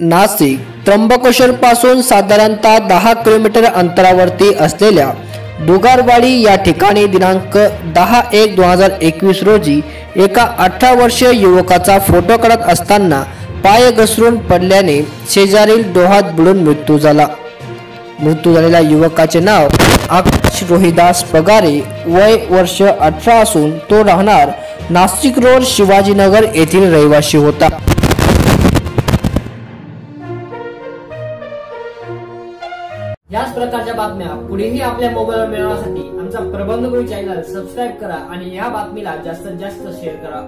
नाशिक त्र्यंबकेश्वरपासून साधारणतः दहा किलोमीटर अंतरावरती असलेल्या दुगारवाडी या ठिकाणी दिनांक दहा एक दोन हजार एकवीस रोजी एका अठरा वर्षीय युवकाचा फोटो काढत असताना पाय घसरून पडल्याने शेजारील डोहात बुडून मृत्यू झाला. मृत्यू झालेल्या युवकाचे नाव आकाश रोहिदास पगारे. वय वर्ष अठरा असून तो राहणार नाशिक रोड शिवाजीनगर येथील रहिवासी होता. याच प्रकारच्या बातम्या पुढेही आपल्या मोबाईलवर मिळवण्यासाठी आमचा प्रबंधगुरू चॅनल सबस्क्राईब करा आणि या बातमीला जास्तीत जास्त शेअर करा.